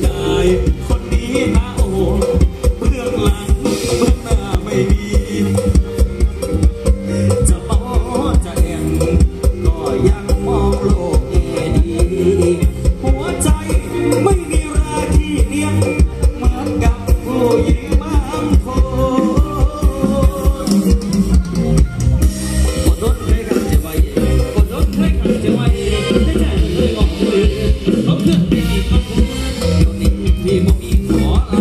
ชายคนนี้นะโอเรื่องหลังเรื่หน้าไม่ดีจะบ้อจะแอน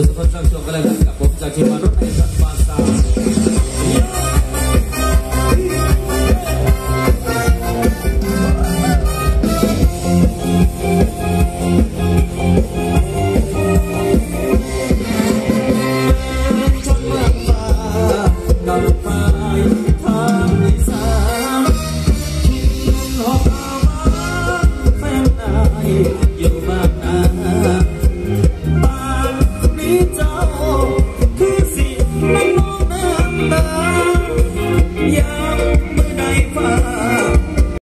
o'zi bir choy to'qilib